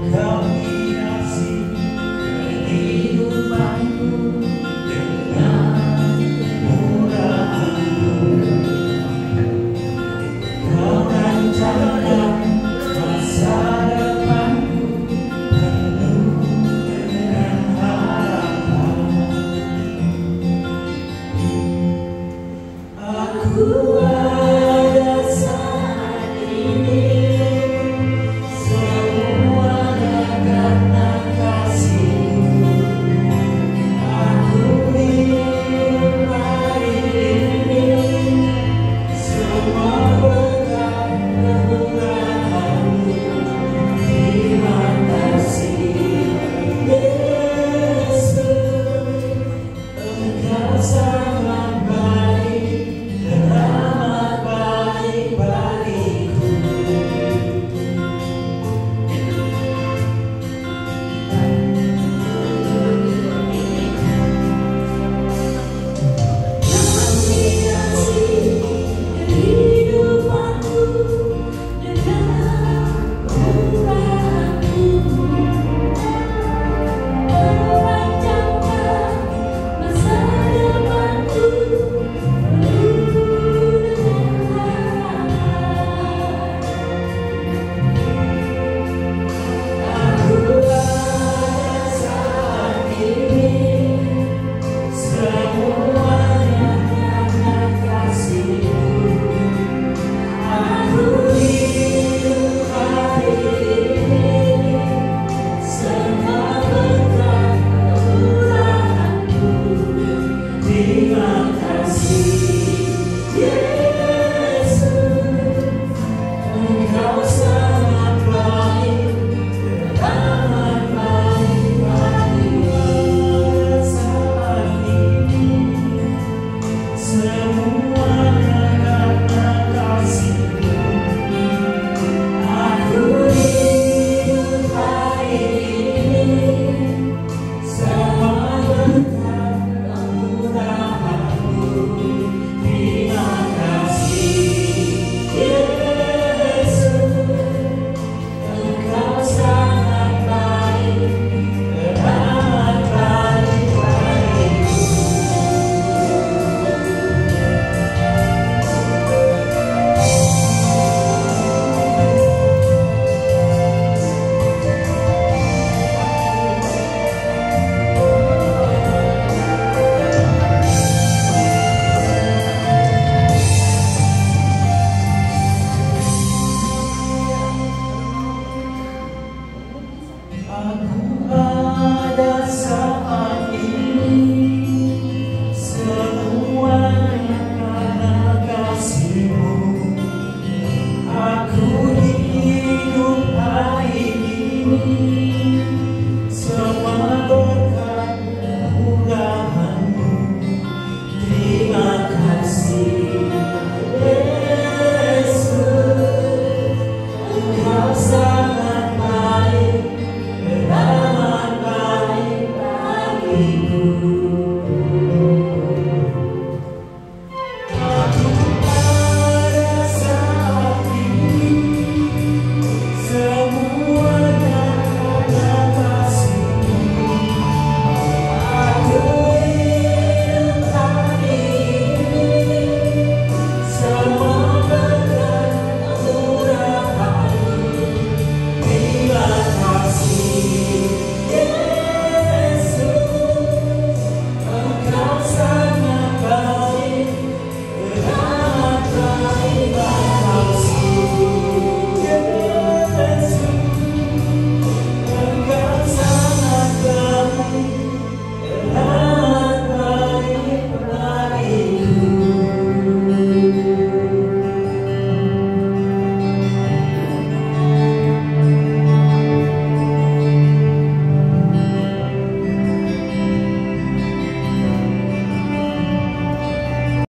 Come. amado